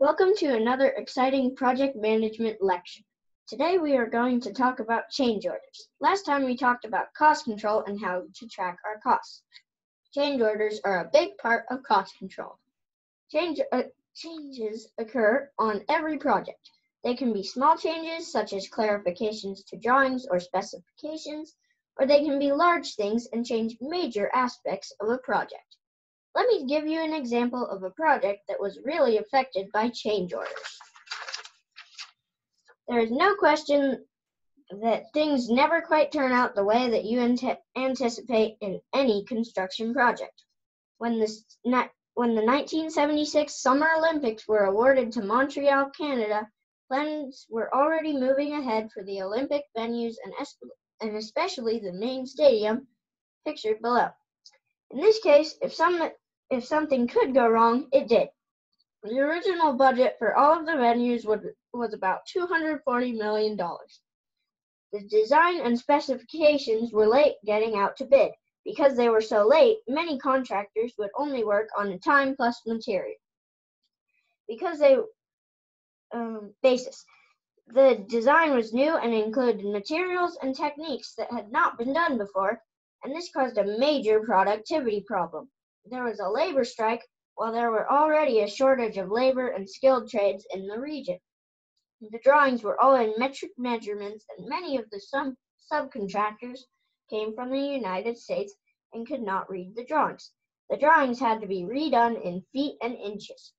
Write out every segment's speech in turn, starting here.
Welcome to another exciting project management lecture. Today we are going to talk about change orders. Last time we talked about cost control and how to track our costs. Change orders are a big part of cost control. Change, uh, changes occur on every project. They can be small changes such as clarifications to drawings or specifications, or they can be large things and change major aspects of a project. Let me give you an example of a project that was really affected by change orders. There is no question that things never quite turn out the way that you ante- anticipate in any construction project. When, this, when the 1976 Summer Olympics were awarded to Montreal, Canada, plans were already moving ahead for the Olympic venues and, es- and especially the main stadium pictured below. In this case, if some if something could go wrong, it did. The original budget for all of the venues was, was about $240 million. The design and specifications were late getting out to bid. Because they were so late, many contractors would only work on a time plus material. Because they um, basis. The design was new and included materials and techniques that had not been done before, and this caused a major productivity problem there was a labor strike while there were already a shortage of labor and skilled trades in the region. The drawings were all in metric measurements, and many of the sub- subcontractors came from the United States and could not read the drawings. The drawings had to be redone in feet and inches.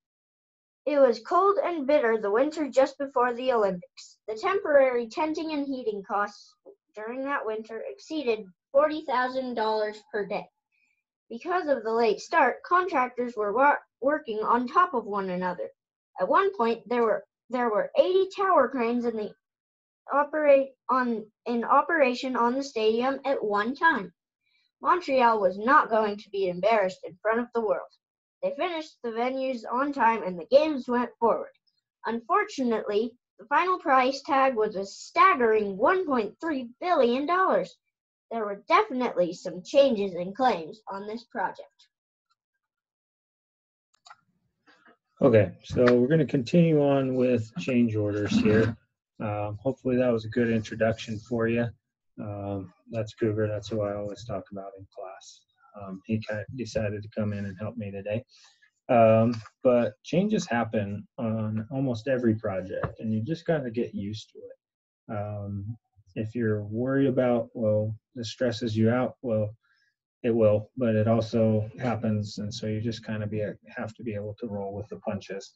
It was cold and bitter the winter just before the Olympics. The temporary tenting and heating costs during that winter exceeded $40,000 per day. Because of the late start, contractors were working on top of one another. At one point, there were there were 80 tower cranes in the operate on in operation on the stadium at one time. Montreal was not going to be embarrassed in front of the world. They finished the venues on time and the games went forward. Unfortunately, the final price tag was a staggering $1.3 billion there were definitely some changes in claims on this project. Okay, so we're going to continue on with change orders here. Um, hopefully that was a good introduction for you. Um, that's Cougar. That's who I always talk about in class. Um, he kind of decided to come in and help me today. Um, but changes happen on almost every project, and you just got to get used to it. If you're worried about, well, this stresses you out, well, it will, but it also happens. And so you just kind of be have to be able to roll with the punches.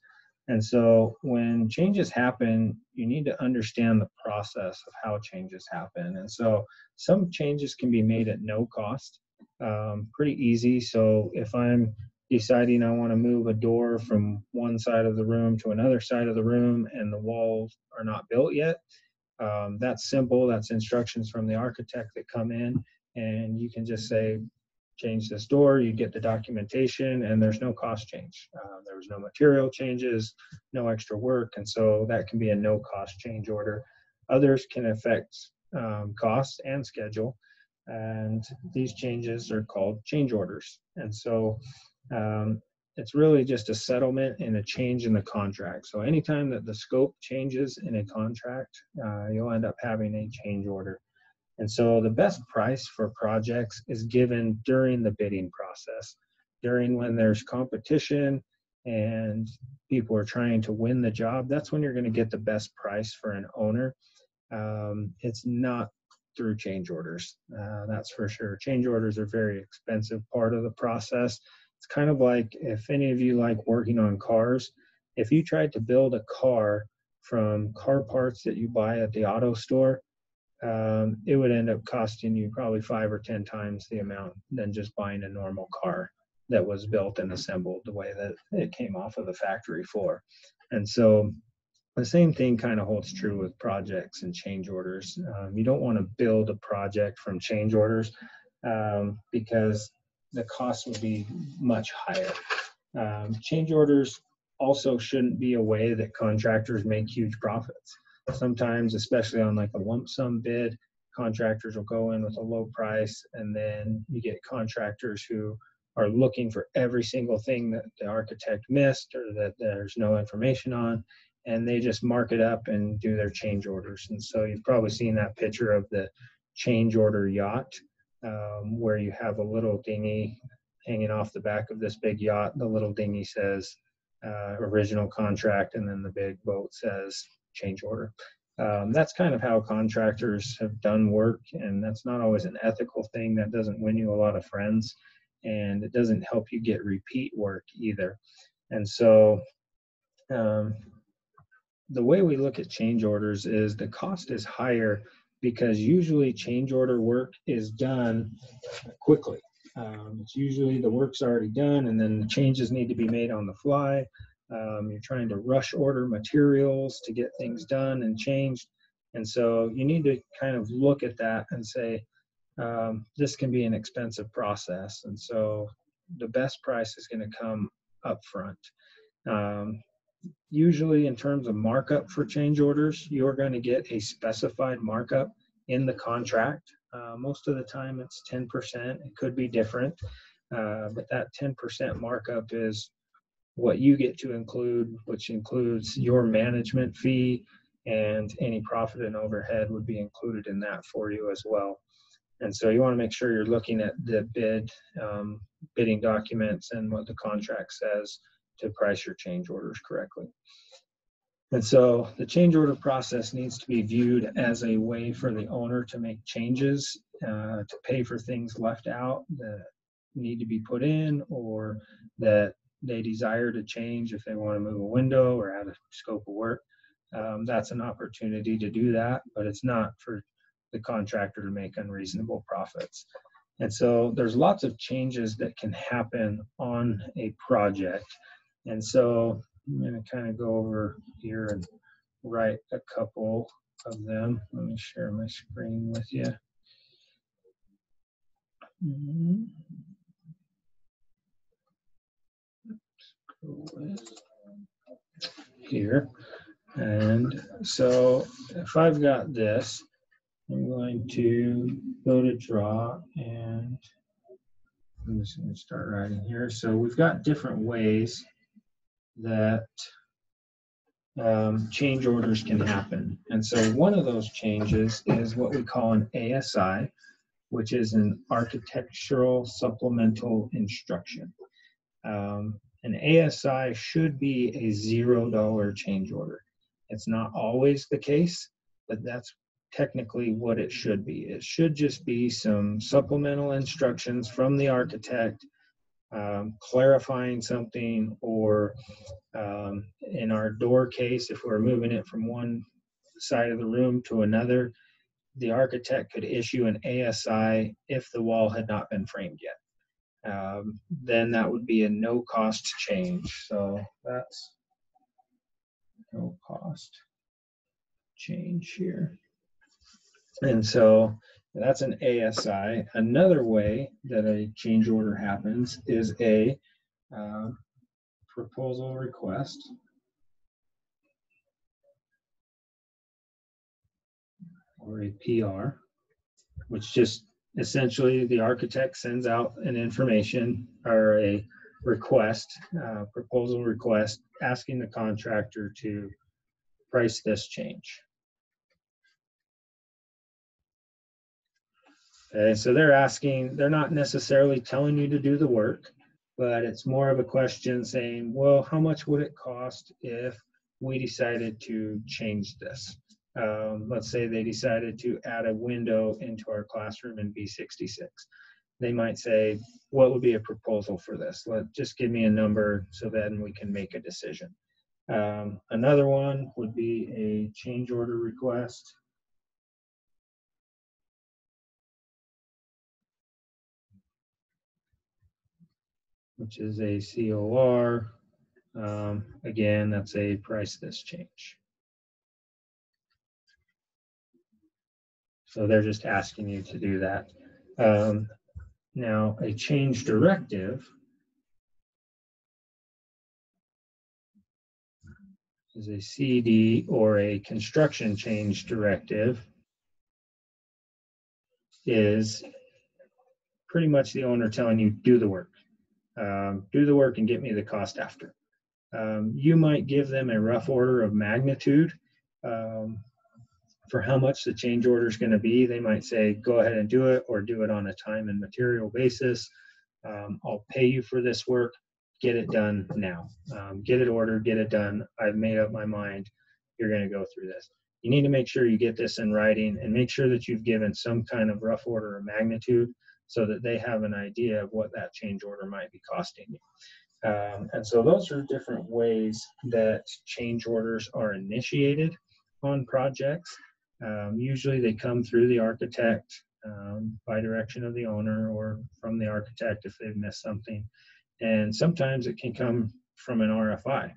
And so when changes happen, you need to understand the process of how changes happen. And so some changes can be made at no cost, um, pretty easy. So if I'm deciding I want to move a door from one side of the room to another side of the room and the walls are not built yet, um, that's simple. That's instructions from the architect that come in, and you can just say, change this door. You get the documentation, and there's no cost change. Uh, there was no material changes, no extra work, and so that can be a no cost change order. Others can affect um, costs and schedule, and these changes are called change orders. And so um, it's really just a settlement and a change in the contract. So anytime that the scope changes in a contract, uh, you'll end up having a change order. And so the best price for projects is given during the bidding process, during when there's competition and people are trying to win the job. That's when you're going to get the best price for an owner. Um, it's not through change orders, uh, that's for sure. Change orders are very expensive part of the process it's kind of like if any of you like working on cars, if you tried to build a car from car parts that you buy at the auto store, um, it would end up costing you probably five or ten times the amount than just buying a normal car that was built and assembled the way that it came off of the factory floor. And so the same thing kind of holds true with projects and change orders. Um, you don't want to build a project from change orders um, because the cost would be much higher. Um, change orders also shouldn't be a way that contractors make huge profits. Sometimes, especially on like a lump sum bid, contractors will go in with a low price and then you get contractors who are looking for every single thing that the architect missed or that there's no information on, and they just mark it up and do their change orders. And so you've probably seen that picture of the change order yacht, um, where you have a little dinghy hanging off the back of this big yacht. The little dinghy says uh, original contract, and then the big boat says change order. Um, that's kind of how contractors have done work, and that's not always an ethical thing. That doesn't win you a lot of friends, and it doesn't help you get repeat work either. And so, um, the way we look at change orders is the cost is higher because usually change order work is done quickly. Um, it's usually the work's already done, and then the changes need to be made on the fly. Um, you're trying to rush order materials to get things done and changed. And so you need to kind of look at that and say, um, this can be an expensive process. And so the best price is going to come up front. Um, usually, in terms of markup for change orders, you're going to get a specified markup in the contract. Uh, most of the time, it's 10%. It could be different, uh, but that 10% markup is what you get to include, which includes your management fee and any profit and overhead would be included in that for you as well. And so you want to make sure you're looking at the bid, um, bidding documents and what the contract says to price your change orders correctly. And so the change order process needs to be viewed as a way for the owner to make changes, uh, to pay for things left out that need to be put in or that they desire to change if they want to move a window or add a scope of work. Um, that's an opportunity to do that, but it's not for the contractor to make unreasonable profits. And so there's lots of changes that can happen on a project. And so I'm going to kind of go over here and write a couple of them. Let me share my screen with you. Mm-hmm. here. And so if I've got this, I'm going to go to draw and I'm just going to start writing here. So we've got different ways that um, change orders can happen. And so one of those changes is what we call an ASI, which is an architectural supplemental instruction. Um, an ASI should be a zero dollar change order. It's not always the case, but that's technically what it should be. It should just be some supplemental instructions from the architect um, clarifying something, or um, in our door case, if we're moving it from one side of the room to another, the architect could issue an ASI if the wall had not been framed yet um, then that would be a no cost change. So that's no cost change here. And so that's an ASI. Another way that a change order happens is a uh, proposal request. Or a PR, which just essentially the architect sends out an information or a request, uh, proposal request, asking the contractor to price this change. Okay, so they're asking, they're not necessarily telling you to do the work, but it's more of a question saying, well, how much would it cost if we decided to change this? um, let's say they decided to add a window into our classroom in B66. They might say, what would be a proposal for this? Let just give me a number so then we can make a decision. Um, another one would be a change order request. Which is a COR. Um, again, that's a price this change. So they're just asking you to do that. Um, now, a change directive is a CD or a construction change directive is pretty much the owner telling you do the work. Um, do the work and get me the cost after. Um, you might give them a rough order of magnitude um, for how much the change order is going to be. They might say, go ahead and do it or do it on a time and material basis. Um, I'll pay you for this work. Get it done now. Um, get it ordered, get it done. I've made up my mind. You're going to go through this. You need to make sure you get this in writing and make sure that you've given some kind of rough order of magnitude so that they have an idea of what that change order might be costing you. Um, and so those are different ways that change orders are initiated on projects. Um, usually they come through the architect um, by direction of the owner or from the architect if they've missed something. And sometimes it can come from an RFI.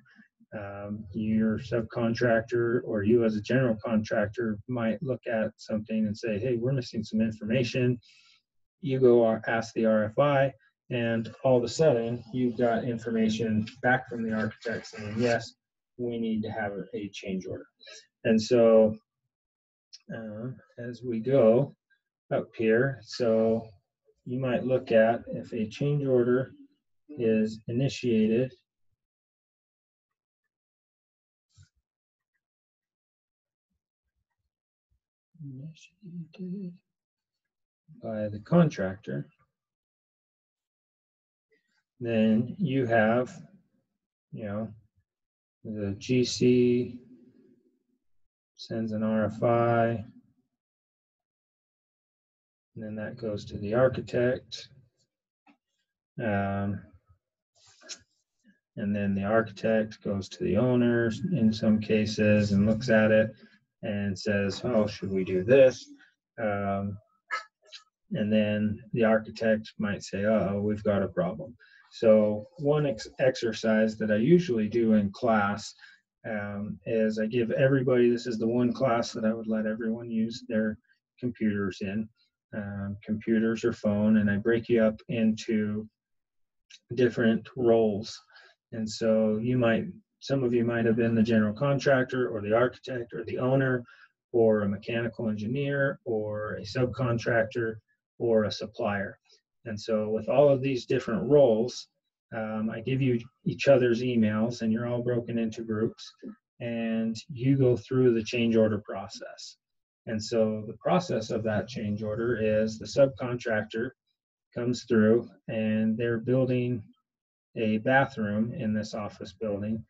Um, your subcontractor or you as a general contractor might look at something and say, hey, we're missing some information. You go ask the RFI, and all of a sudden you've got information back from the architect saying, yes, we need to have a change order. And so uh, as we go up here, so you might look at if a change order is initiated initiated by the contractor, then you have, you know, the GC sends an RFI, and then that goes to the architect. Um, and then the architect goes to the owners in some cases and looks at it and says, oh, should we do this? Um, and then the architect might say, oh, we've got a problem. So one ex exercise that I usually do in class um, is I give everybody, this is the one class that I would let everyone use their computers in, um, computers or phone, and I break you up into different roles. And so you might, some of you might have been the general contractor or the architect or the owner or a mechanical engineer or a subcontractor or a supplier. And so with all of these different roles, um, I give you each other's emails and you're all broken into groups and you go through the change order process. And so the process of that change order is the subcontractor comes through and they're building a bathroom in this office building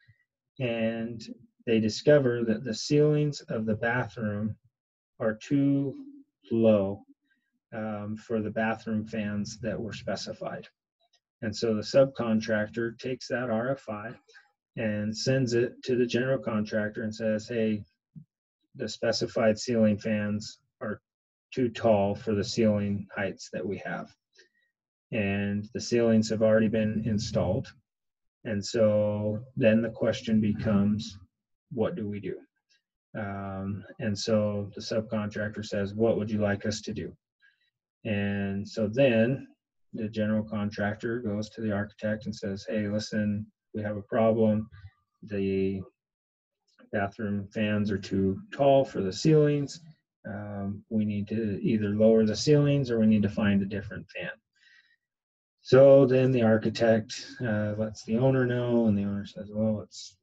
and they discover that the ceilings of the bathroom are too low um, for the bathroom fans that were specified. And so the subcontractor takes that RFI and sends it to the general contractor and says, hey, the specified ceiling fans are too tall for the ceiling heights that we have. And the ceilings have already been installed. And so then the question becomes, what do we do? Um, and so the subcontractor says, what would you like us to do? And so then the general contractor goes to the architect and says, hey, listen, we have a problem. The bathroom fans are too tall for the ceilings. Um, we need to either lower the ceilings or we need to find a different fan. So then the architect uh, lets the owner know, and the owner says, well, let's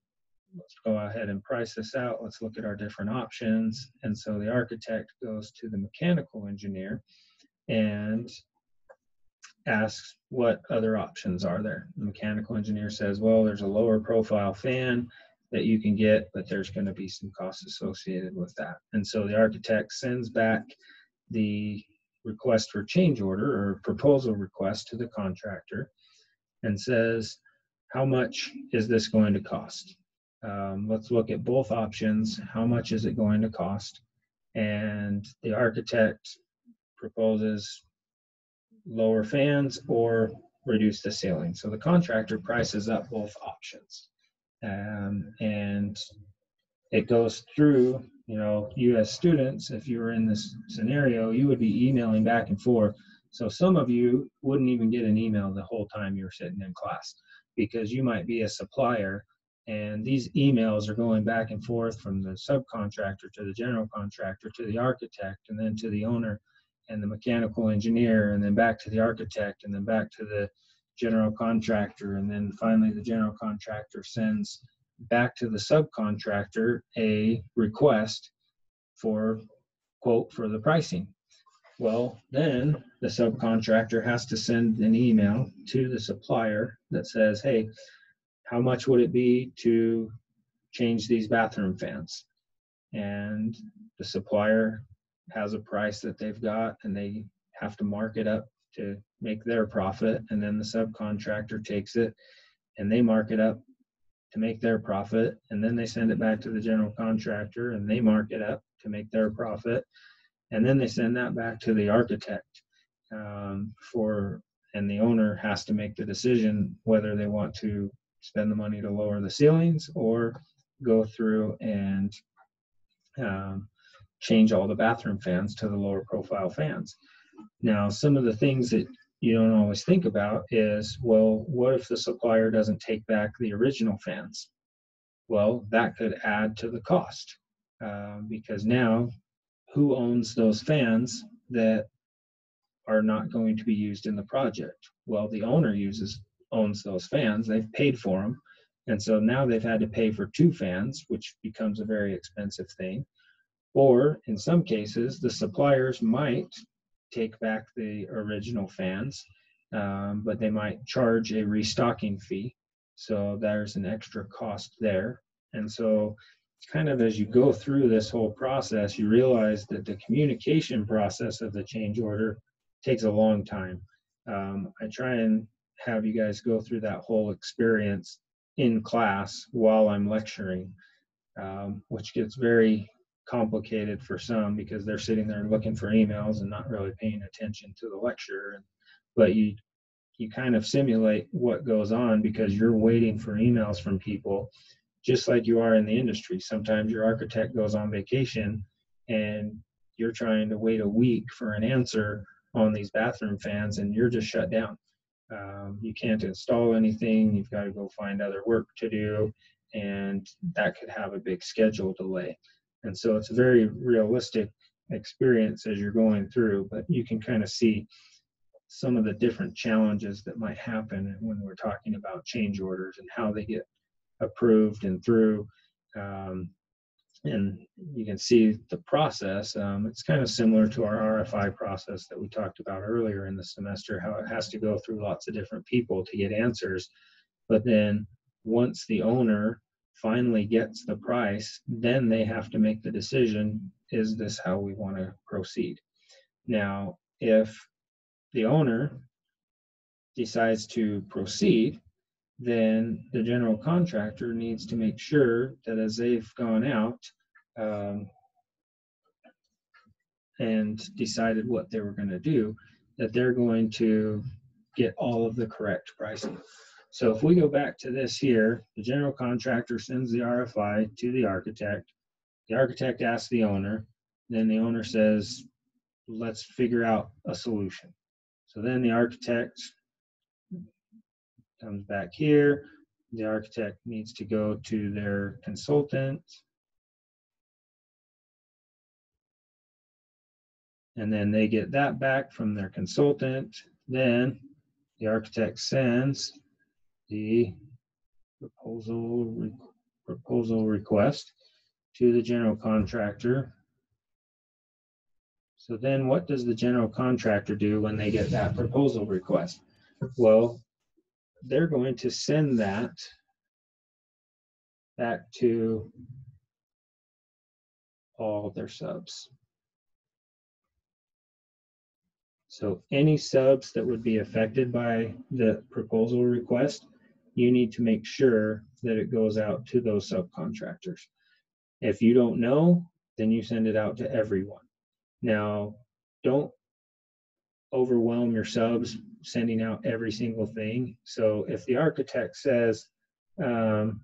let's go ahead and price this out. Let's look at our different options. And so the architect goes to the mechanical engineer and asks what other options are there. The mechanical engineer says, well, there's a lower profile fan that you can get, but there's going to be some costs associated with that. And so the architect sends back the request for change order or proposal request to the contractor and says, how much is this going to cost? Um, let's look at both options. How much is it going to cost? And the architect proposes lower fans or reduce the ceiling. So the contractor prices up both options. Um, and it goes through, you know, you as students, if you were in this scenario, you would be emailing back and forth. So some of you wouldn't even get an email the whole time you're sitting in class because you might be a supplier and these emails are going back and forth from the subcontractor to the general contractor to the architect and then to the owner and the mechanical engineer and then back to the architect and then back to the general contractor, and then finally the general contractor sends back to the subcontractor a request for quote for the pricing. Well, then the subcontractor has to send an email to the supplier that says, hey, how much would it be to change these bathroom fans? And the supplier has a price that they've got and they have to mark it up to make their profit. And then the subcontractor takes it and they mark it up to make their profit. And then they send it back to the general contractor and they mark it up to make their profit. And then they send that back to the architect um, for, and the owner has to make the decision whether they want to spend the money to lower the ceilings or go through and um, change all the bathroom fans to the lower profile fans. Now, some of the things that you don't always think about is, well, what if the supplier doesn't take back the original fans? Well, that could add to the cost uh, because now who owns those fans that are not going to be used in the project? Well, the owner uses owns those fans. They've paid for them. And so now they've had to pay for two fans, which becomes a very expensive thing. Or in some cases, the suppliers might take back the original fans, um, but they might charge a restocking fee. So there's an extra cost there. And so, kind of as you go through this whole process, you realize that the communication process of the change order takes a long time. Um, I try and have you guys go through that whole experience in class while I'm lecturing, um, which gets very complicated for some because they're sitting there looking for emails and not really paying attention to the lecture. But you you kind of simulate what goes on because you're waiting for emails from people just like you are in the industry. Sometimes your architect goes on vacation and you're trying to wait a week for an answer on these bathroom fans and you're just shut down. Um, you can't install anything. You've got to go find other work to do, and that could have a big schedule delay. And so it's a very realistic experience as you're going through, but you can kind of see some of the different challenges that might happen when we're talking about change orders and how they get approved and through. Um, and you can see the process. Um, it's kind of similar to our RFI process that we talked about earlier in the semester, how it has to go through lots of different people to get answers. But then once the owner finally gets the price, then they have to make the decision is this how we want to proceed? Now, if the owner decides to proceed, then the general contractor needs to make sure that as they've gone out um, and decided what they were going to do, that they're going to get all of the correct pricing. So if we go back to this here, the general contractor sends the RFI to the architect. The architect asks the owner, then the owner says, let's figure out a solution. So then the architect comes back here. The architect needs to go to their consultant. And then they get that back from their consultant. Then the architect sends the proposal re proposal request to the general contractor. So then what does the general contractor do when they get that proposal request? Well, they're going to send that back to all their subs. So any subs that would be affected by the proposal request, you need to make sure that it goes out to those subcontractors. If you don't know, then you send it out to everyone. Now, don't overwhelm your subs sending out every single thing. So if the architect says, um,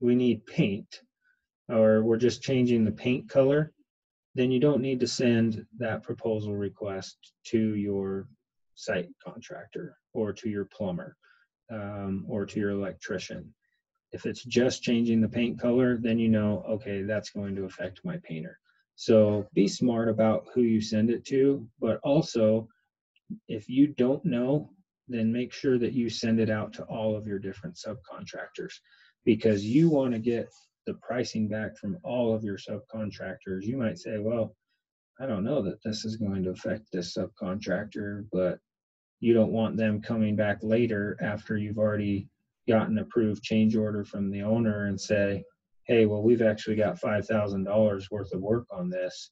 we need paint, or we're just changing the paint color, then you don't need to send that proposal request to your site contractor or to your plumber um, or to your electrician. If it's just changing the paint color, then you know, okay, that's going to affect my painter. So be smart about who you send it to, but also if you don't know then make sure that you send it out to all of your different subcontractors because you want to get the pricing back from all of your subcontractors. You might say, well, I don't know that this is going to affect this subcontractor, but you don't want them coming back later after you've already gotten approved change order from the owner and say, hey, well, we've actually got $5,000 worth of work on this.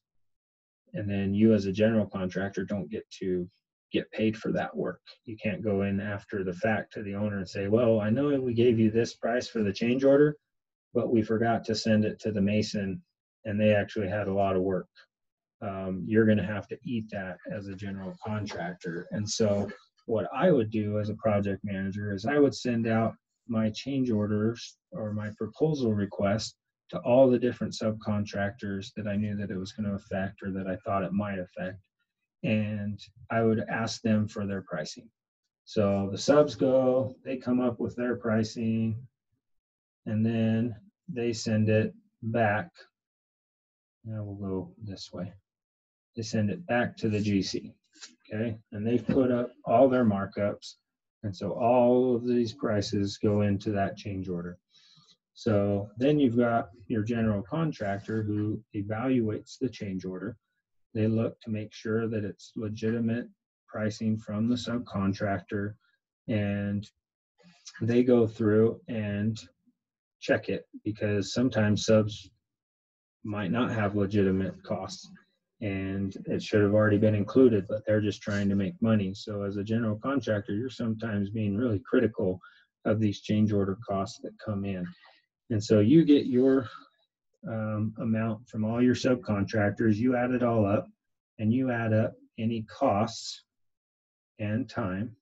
And then you as a general contractor don't get to get paid for that work. You can't go in after the fact to the owner and say, well, I know we gave you this price for the change order, but we forgot to send it to the mason and they actually had a lot of work. Um, you're going to have to eat that as a general contractor. And so, what I would do as a project manager is I would send out my change orders or my proposal request to all the different subcontractors that I knew that it was going to affect or that I thought it might affect. And I would ask them for their pricing. So the subs go, they come up with their pricing, and then they send it back. Now we'll go this way. They send it back to the GC. Okay. And they've put up all their markups. And so all of these prices go into that change order. So then you've got your general contractor who evaluates the change order. They look to make sure that it's legitimate pricing from the subcontractor and they go through and check it because sometimes subs might not have legitimate costs and it should have already been included, but they're just trying to make money. So as a general contractor, you're sometimes being really critical of these change order costs that come in. And so you get your um, amount from all your subcontractors, you add it all up, and you add up any costs and time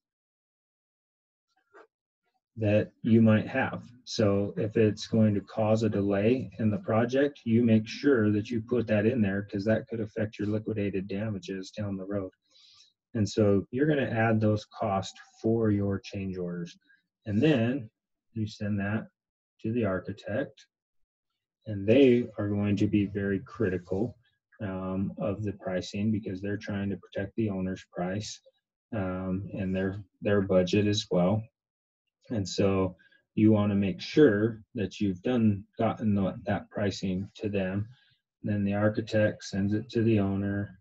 that you might have. So if it's going to cause a delay in the project, you make sure that you put that in there because that could affect your liquidated damages down the road. And so you're going to add those costs for your change orders. And then you send that to the architect, and they are going to be very critical um, of the pricing because they're trying to protect the owner's price um, and their their budget as well. And so you want to make sure that you've done gotten the, that pricing to them. Then the architect sends it to the owner,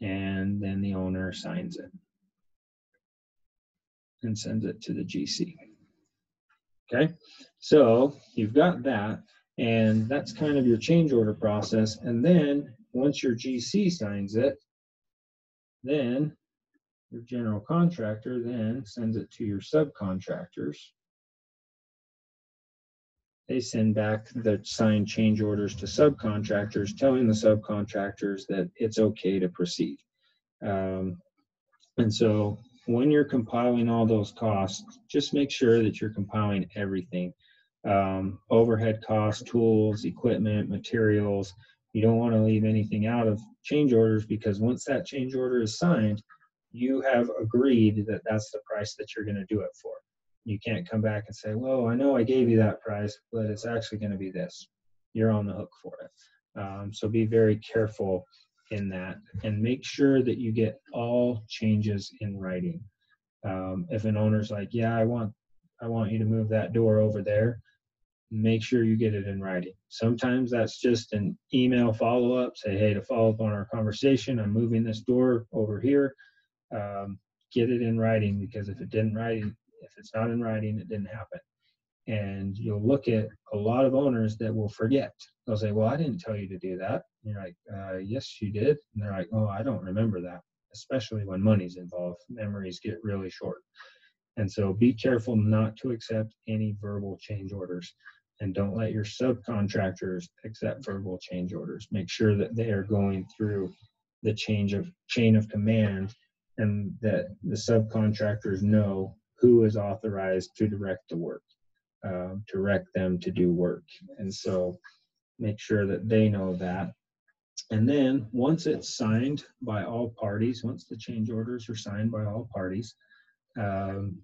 and then the owner signs it and sends it to the GC. Okay, so you've got that, and that's kind of your change order process. And then once your GC signs it, then your general contractor then sends it to your subcontractors. They send back the signed change orders to subcontractors, telling the subcontractors that it's okay to proceed. Um, and so when you're compiling all those costs, just make sure that you're compiling everything. Um, overhead costs, tools, equipment, materials. You don't want to leave anything out of change orders because once that change order is signed, you have agreed that that's the price that you're going to do it for. You can't come back and say, well, I know I gave you that price, but it's actually going to be this. You're on the hook for it. Um, so be very careful in that and make sure that you get all changes in writing. Um, if an owner's like, yeah, I want, I want you to move that door over there, make sure you get it in writing. Sometimes that's just an email follow up, say, hey, to follow up on our conversation, I'm moving this door over here um, get it in writing because if it didn't write, if it's not in writing, it didn't happen. And you'll look at a lot of owners that will forget. They'll say, "Well, I didn't tell you to do that." And you're like, uh, "Yes, you did." And they're like, "Oh, I don't remember that." Especially when money's involved, memories get really short. And so, be careful not to accept any verbal change orders, and don't let your subcontractors accept verbal change orders. Make sure that they are going through the change of chain of command and that the subcontractors know who is authorized to direct the work, uh, direct them to do work. And so make sure that they know that. And then once it's signed by all parties, once the change orders are signed by all parties, um,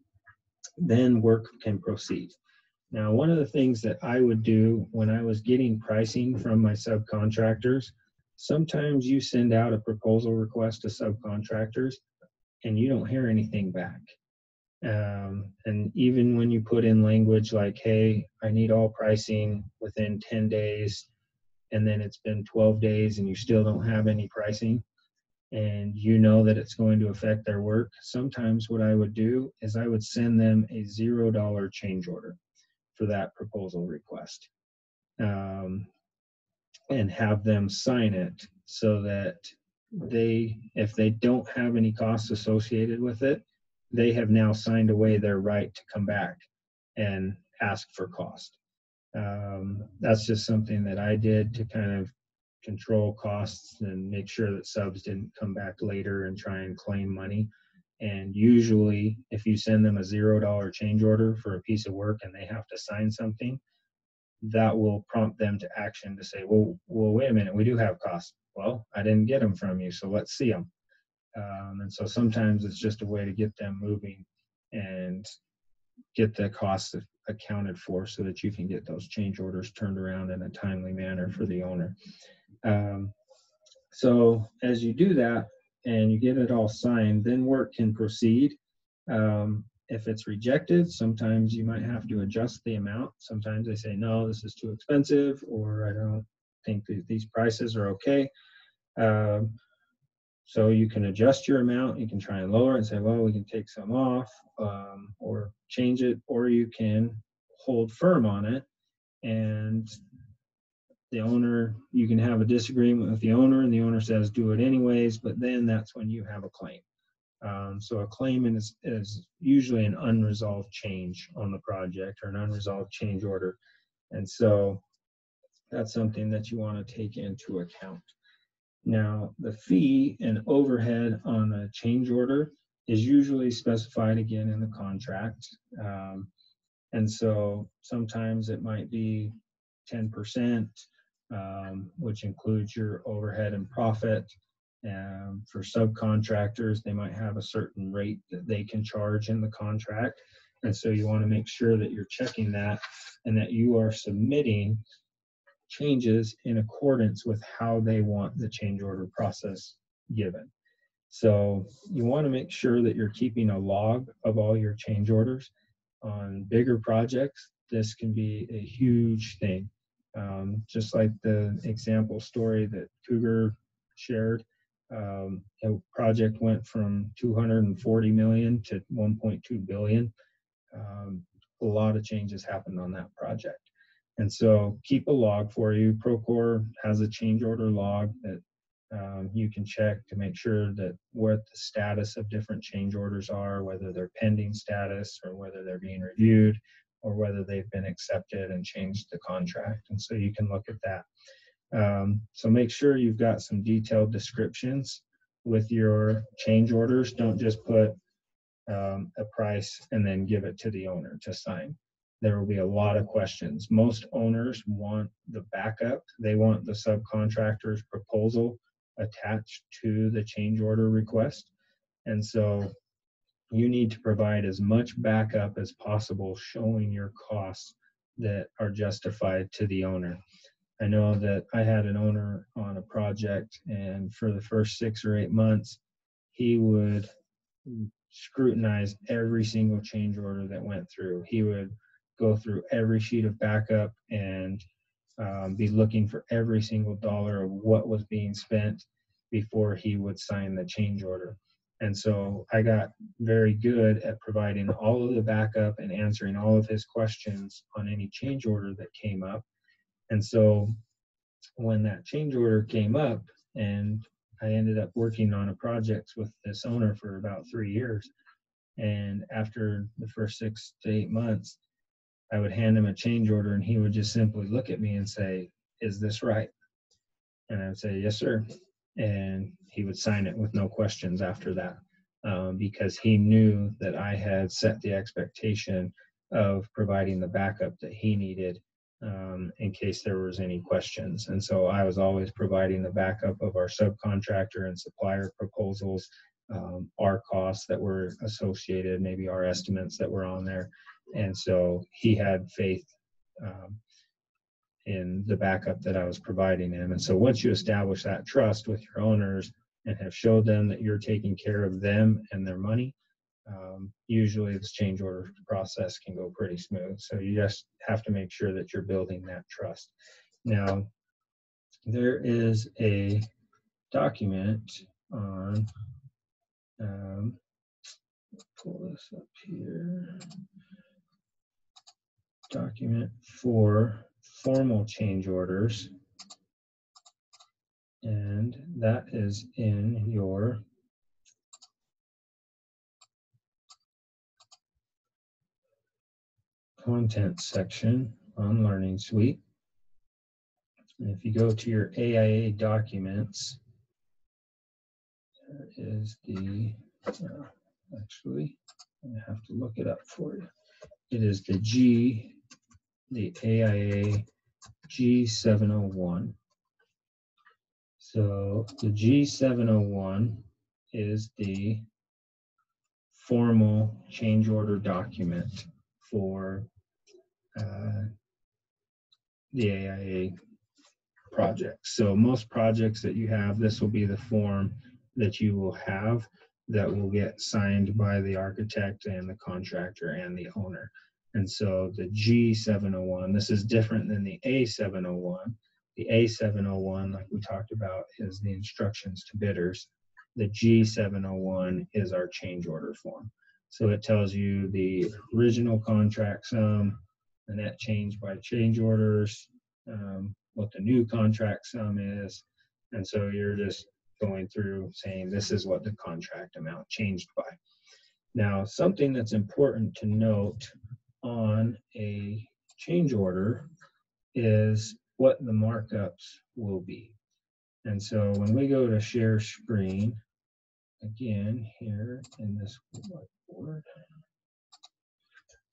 then work can proceed. Now, one of the things that I would do when I was getting pricing from my subcontractors, sometimes you send out a proposal request to subcontractors and you don't hear anything back. Um, and even when you put in language like, hey, I need all pricing within 10 days, and then it's been 12 days and you still don't have any pricing, and you know that it's going to affect their work, sometimes what I would do is I would send them a zero dollar change order for that proposal request um, and have them sign it so that they, if they don't have any costs associated with it, they have now signed away their right to come back and ask for cost. Um, that's just something that I did to kind of control costs and make sure that subs didn't come back later and try and claim money. And usually, if you send them a zero dollar change order for a piece of work and they have to sign something, that will prompt them to action to say, well, well, wait a minute, we do have costs. Well, I didn't get them from you, so let's see them. Um, and so sometimes it's just a way to get them moving and get the costs accounted for so that you can get those change orders turned around in a timely manner for the owner. Um, so as you do that and you get it all signed, then work can proceed. Um, if it's rejected, sometimes you might have to adjust the amount. Sometimes they say, no, this is too expensive, or I don't think these prices are okay. Um, so you can adjust your amount. You can try and lower and say, well, we can take some off um, or change it, or you can hold firm on it and the owner, you can have a disagreement with the owner and the owner says do it anyways, but then that's when you have a claim. Um, so a claim is, is usually an unresolved change on the project or an unresolved change order. And so that's something that you want to take into account. Now, the fee and overhead on a change order is usually specified again in the contract. Um, and so sometimes it might be 10%, um, which includes your overhead and profit. Um, for subcontractors, they might have a certain rate that they can charge in the contract. And so you want to make sure that you're checking that and that you are submitting changes in accordance with how they want the change order process given. So you want to make sure that you're keeping a log of all your change orders. On bigger projects, this can be a huge thing. Um, just like the example story that Cougar shared, um, a project went from 240 million to 1.2 billion. Um, a lot of changes happened on that project. And so keep a log for you. Procore has a change order log that um, you can check to make sure that what the status of different change orders are, whether they're pending status or whether they're being reviewed or whether they've been accepted and changed the contract. And so you can look at that. Um, so make sure you've got some detailed descriptions with your change orders. Don't just put um, a price and then give it to the owner to sign. There will be a lot of questions. Most owners want the backup. They want the subcontractor's proposal attached to the change order request. And so you need to provide as much backup as possible showing your costs that are justified to the owner. I know that I had an owner on a project, and for the first six or eight months, he would scrutinize every single change order that went through. He would go through every sheet of backup and um, be looking for every single dollar of what was being spent before he would sign the change order. And so I got very good at providing all of the backup and answering all of his questions on any change order that came up. And so when that change order came up, and I ended up working on a project with this owner for about three years. And after the first six to eight months, I would hand him a change order and he would just simply look at me and say, Is this right? And I would say, Yes, sir. And he would sign it with no questions after that um, because he knew that I had set the expectation of providing the backup that he needed um, in case there was any questions. And so I was always providing the backup of our subcontractor and supplier proposals, um, our costs that were associated, maybe our estimates that were on there. And so he had faith um, in the backup that I was providing him. And so once you establish that trust with your owners and have showed them that you're taking care of them and their money, um, usually this change order process can go pretty smooth. So you just have to make sure that you're building that trust. Now, there is a document on, um, pull this up here. Document for formal change orders. And that is in your content section on Learning Suite. And if you go to your AIA documents, there is the, uh, actually, I have to look it up for you. It is the G, the AIA G701. So the G701 is the formal change order document for uh, the AIA project. So most projects that you have, this will be the form that you will have that will get signed by the architect and the contractor and the owner. And so the G701, this is different than the A701. The A701, like we talked about, is the instructions to bidders. The G701 is our change order form. So it tells you the original contract sum, the net change by change orders, um, what the new contract sum is. And so you're just going through saying this is what the contract amount changed by. Now, something that's important to note on a change order is what the markups will be. And so when we go to share screen, again here in this whiteboard.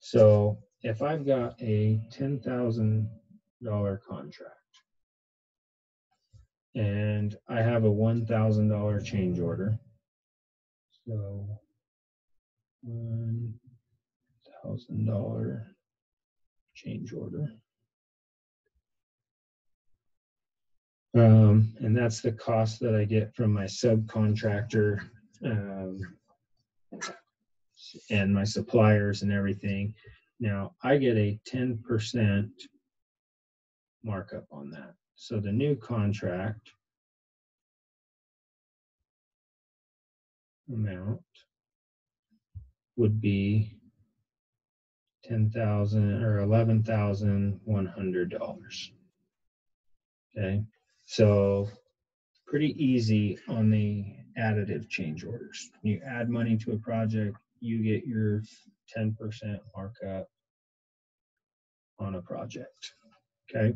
So if I've got a $10,000 contract and I have a $1,000 change order. So $1,000 change order. Um, and that's the cost that I get from my subcontractor um, and my suppliers and everything. Now I get a 10% markup on that. So the new contract amount would be ten thousand or eleven thousand one hundred dollars. Okay, so pretty easy on the additive change orders. You add money to a project, you get your ten percent markup on a project. Okay,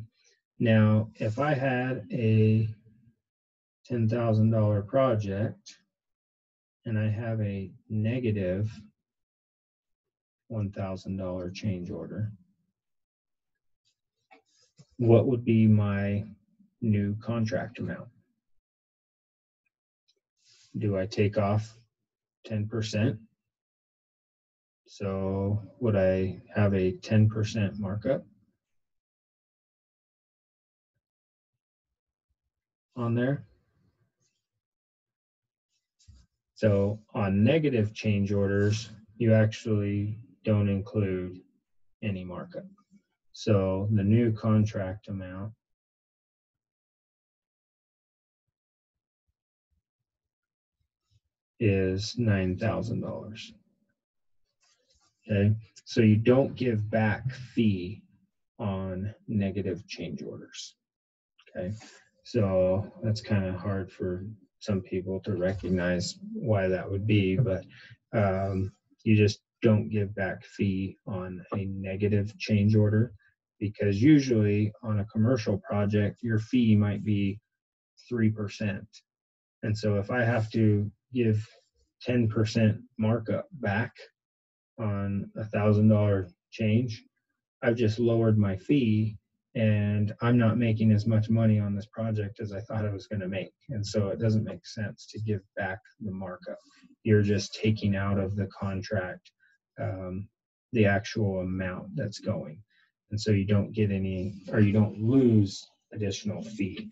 now if I had a ten thousand dollar project and I have a negative $1,000 change order, what would be my new contract amount? Do I take off 10%? So would I have a 10% markup on there? So on negative change orders, you actually don't include any markup. So the new contract amount is $9,000. Okay, so you don't give back fee on negative change orders. Okay, so that's kind of hard for some people to recognize why that would be, but um, you just don't give back fee on a negative change order because usually on a commercial project, your fee might be 3%. And so if I have to give 10% markup back on a thousand dollar change, I've just lowered my fee and I'm not making as much money on this project as I thought I was going to make. And so it doesn't make sense to give back the markup. You're just taking out of the contract um, the actual amount that's going. And so you don't get any, or you don't lose additional fee.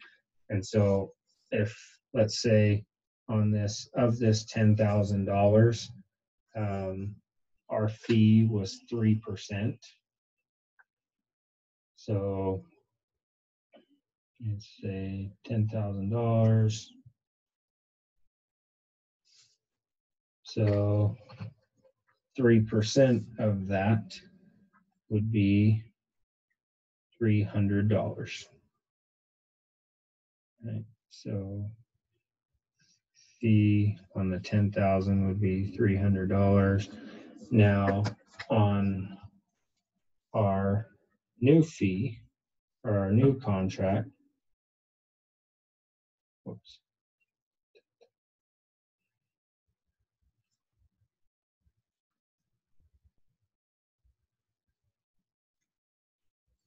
And so if, let's say, on this, of this $10,000, um, our fee was three percent. So let's say ten thousand dollars. So three percent of that would be three hundred dollars. Right, so fee on the ten thousand would be three hundred dollars. Now, on our new fee, or our new contract. Whoops.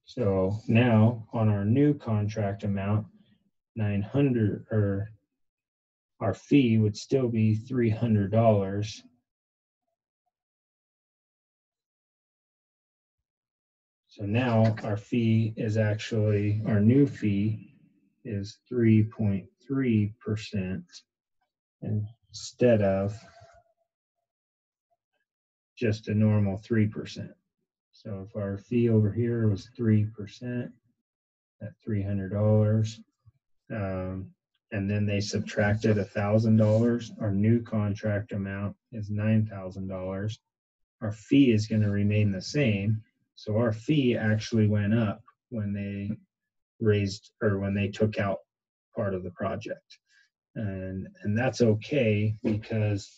So now on our new contract amount, nine hundred, or our fee would still be three hundred dollars. So now our fee is actually, our new fee is three point three percent instead of just a normal three percent. So if our fee over here was three percent, at three hundred dollars, um, and then they subtracted a thousand dollars, our new contract amount is nine thousand dollars. Our fee is gonna remain the same, so our fee actually went up when they raised, or when they took out part of the project. And, and that's okay because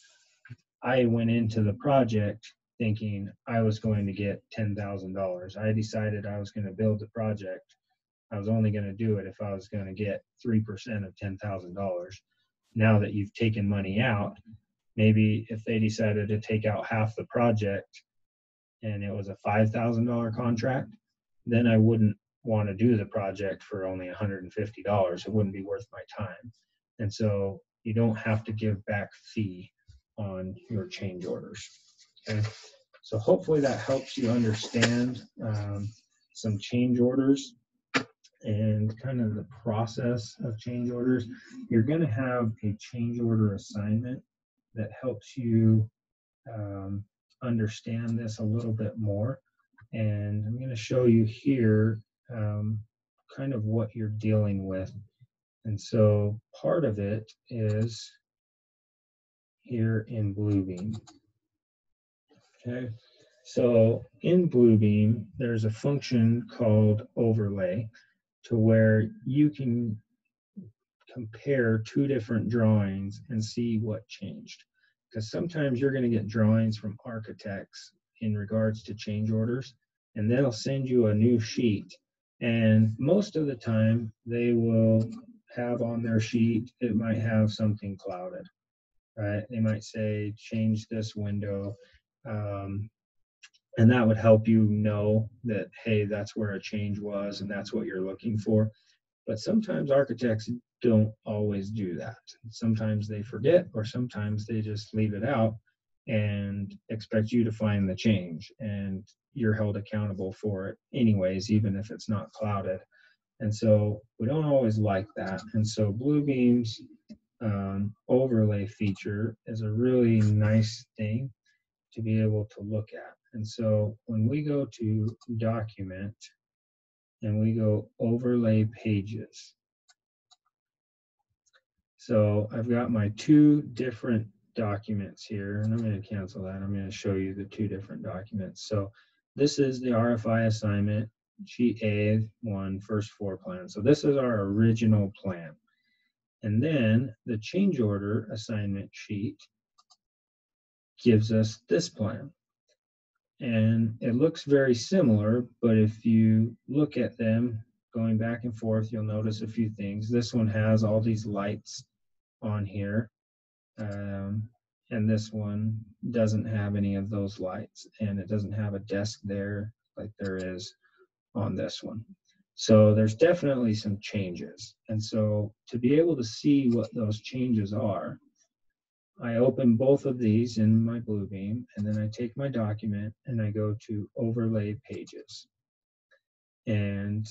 I went into the project thinking I was going to get ten thousand dollars. I decided I was gonna build the project. I was only gonna do it if I was gonna get three percent of ten thousand dollars. Now that you've taken money out, maybe if they decided to take out half the project and it was a five thousand dollar contract, then I wouldn't want to do the project for only hundred and fifty dollars. It wouldn't be worth my time. And so you don't have to give back fee on your change orders. Okay, so hopefully that helps you understand um, some change orders and kind of the process of change orders. You're going to have a change order assignment that helps you um, understand this a little bit more. And I'm going to show you here um, kind of what you're dealing with. And so part of it is here in Bluebeam. Okay, so in Bluebeam, there's a function called overlay to where you can compare two different drawings and see what changed. Because sometimes you're going to get drawings from architects in regards to change orders, and they'll send you a new sheet. And most of the time, they will have on their sheet, it might have something clouded, right? They might say, change this window. Um, and that would help you know that, hey, that's where a change was and that's what you're looking for. But sometimes architects don't always do that. Sometimes they forget, or sometimes they just leave it out and expect you to find the change. And you're held accountable for it, anyways, even if it's not clouded. And so we don't always like that. And so Bluebeam's um, overlay feature is a really nice thing to be able to look at. And so when we go to document and we go overlay pages, so I've got my two different documents here, and I'm going to cancel that. I'm going to show you the two different documents. So this is the RFI assignment, sheet A1, first floor plan. So this is our original plan. And then the change order assignment sheet gives us this plan. And it looks very similar, but if you look at them going back and forth, you'll notice a few things. This one has all these lights on here. Um, and this one doesn't have any of those lights and it doesn't have a desk there like there is on this one. So there's definitely some changes. And so to be able to see what those changes are, I open both of these in my Bluebeam and then I take my document and I go to overlay pages. And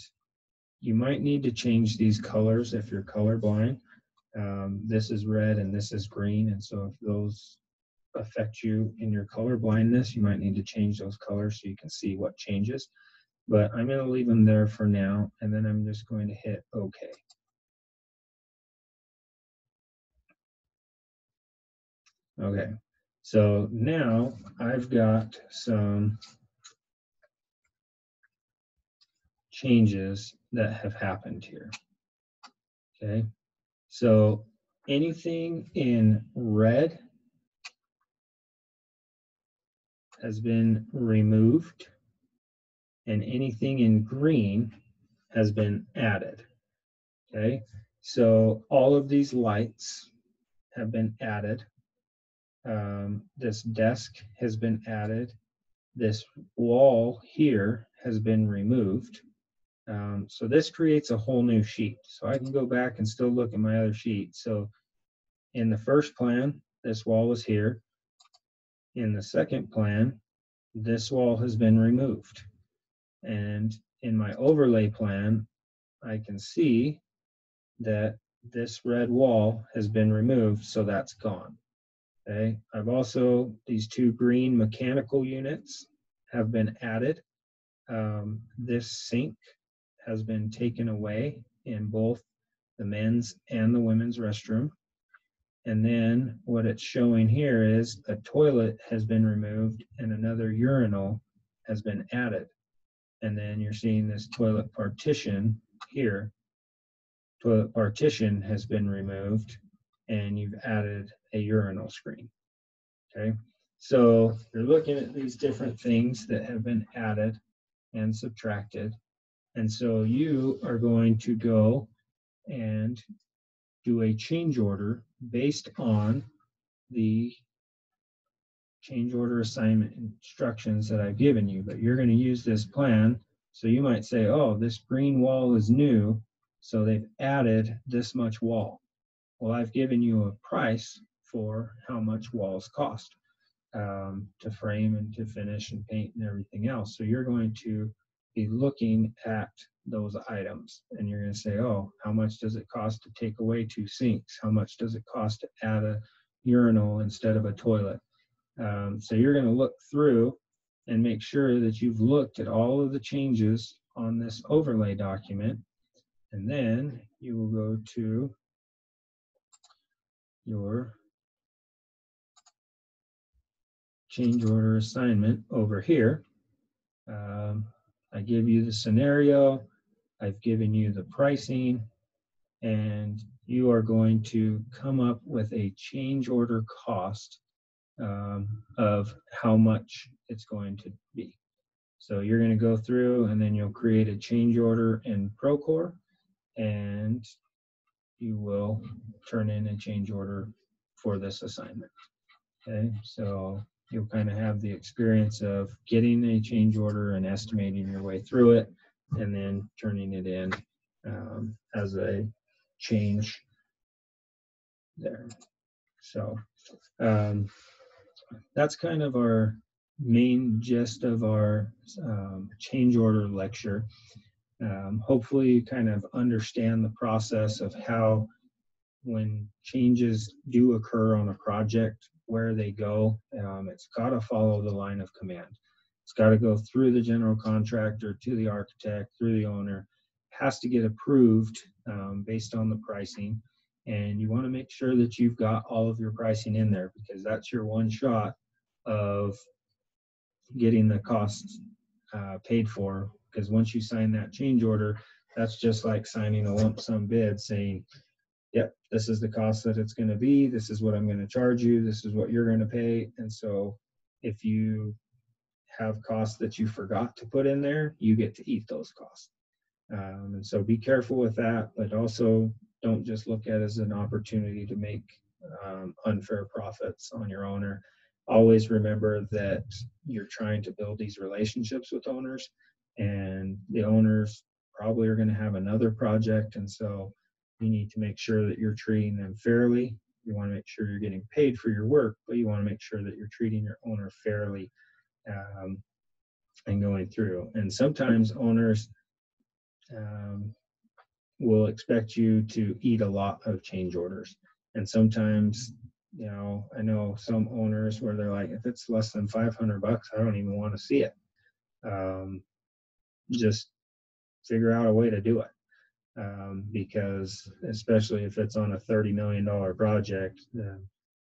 you might need to change these colors if you're colorblind. Um, this is red and this is green. And so if those affect you in your color blindness. You might need to change those colors so you can see what changes. But I'm going to leave them there for now, and then I'm just going to hit OK. Okay, so now I've got some changes that have happened here. Okay, so anything in red has been removed and anything in green has been added. Okay, so all of these lights have been added. Um, this desk has been added. This wall here has been removed. Um, so this creates a whole new sheet. So I can go back and still look at my other sheet. So in the first plan, this wall was here. In the second plan, this wall has been removed. And in my overlay plan, I can see that this red wall has been removed, so that's gone. Okay, I've also, these two green mechanical units have been added. Um, this sink has been taken away in both the men's and the women's restroom. And then what it's showing here is a toilet has been removed and another urinal has been added. And then you're seeing this toilet partition here. Toilet partition has been removed and you've added a urinal screen. Okay, so you're looking at these different things that have been added and subtracted. And so you are going to go and do a change order based on the change order assignment instructions that I've given you, but you're going to use this plan. So you might say, oh, this green wall is new, so they've added this much wall. Well, I've given you a price for how much walls cost um, to frame and to finish and paint and everything else. So you're going to be looking at those items and you're going to say, oh, how much does it cost to take away two sinks? How much does it cost to add a urinal instead of a toilet? Um, so you're going to look through and make sure that you've looked at all of the changes on this overlay document. And then you will go to your change order assignment over here. Um, I give you the scenario, I've given you the pricing, and you are going to come up with a change order cost um, of how much it's going to be. So you're going to go through and then you'll create a change order in Procore and you will turn in a change order for this assignment. Okay, so you'll kind of have the experience of getting a change order and estimating your way through it and then turning it in um, as a change there. So um, that's kind of our main gist of our um, change order lecture. Um, hopefully you kind of understand the process of how when changes do occur on a project, where they go. Um, it's got to follow the line of command. It's got to go through the general contractor, to the architect, through the owner. Has to get approved um, based on the pricing. And you want to make sure that you've got all of your pricing in there because that's your one shot of getting the costs uh, paid for. Because once you sign that change order, that's just like signing a lump sum bid saying, yep, this is the cost that it's going to be. This is what I'm going to charge you. This is what you're going to pay. And so if you have costs that you forgot to put in there, you get to eat those costs. Um, and so be careful with that, but also don't just look at it as an opportunity to make um, unfair profits on your owner. Always remember that you're trying to build these relationships with owners, and the owners probably are going to have another project. And so you need to make sure that you're treating them fairly. You want to make sure you're getting paid for your work, but you want to make sure that you're treating your owner fairly um, and going through. And sometimes owners um, will expect you to eat a lot of change orders. And sometimes you know, I know some owners where they're like, if it's less than 500 bucks, I don't even want to see it. Um, just figure out a way to do it. Um, because especially if it's on a $30 million project, uh,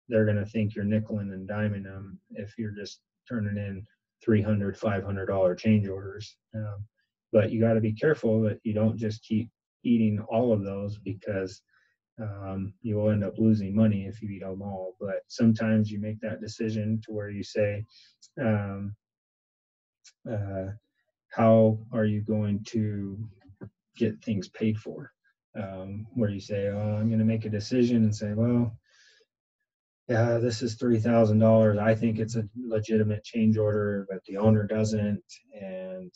they're going to think you're nickeling and diming them if you're just turning in 300 $500 change orders. Um, but you got to be careful that you don't just keep eating all of those because um, you will end up losing money if you eat them all. But sometimes you make that decision to where you say, um, uh, how are you going to get things paid for? Um, where you say, oh, I'm going to make a decision and say, well, yeah, this is three thousand dollars. I think it's a legitimate change order, but the owner doesn't. And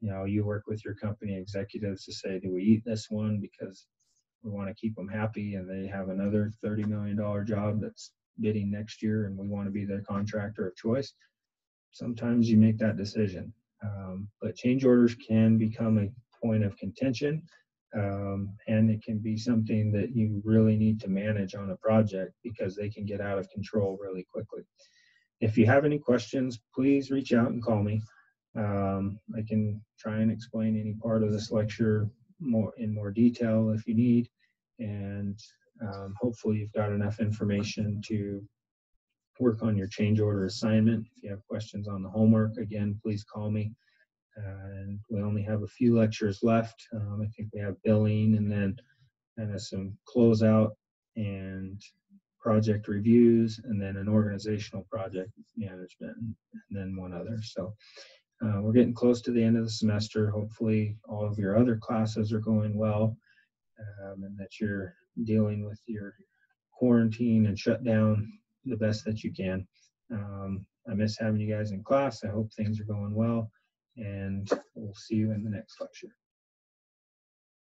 you know, you work with your company executives to say, do we eat this one because we want to keep them happy and they have another thirty million dollar job that's bidding next year and we want to be their contractor of choice. Sometimes you make that decision. Um, but change orders can become a point of contention um, and it can be something that you really need to manage on a project because they can get out of control really quickly. If you have any questions, please reach out and call me. Um, I can try and explain any part of this lecture more in more detail if you need, and um, hopefully you've got enough information to work on your change order assignment. If you have questions on the homework, again, please call me and we only have a few lectures left. Um, I think we have billing and then kind of some closeout and project reviews and then an organizational project management and then one other. So uh, we're getting close to the end of the semester. Hopefully all of your other classes are going well um, and that you're dealing with your quarantine and shutdown the best that you can. Um, I miss having you guys in class. I hope things are going well and we'll see you in the next lecture.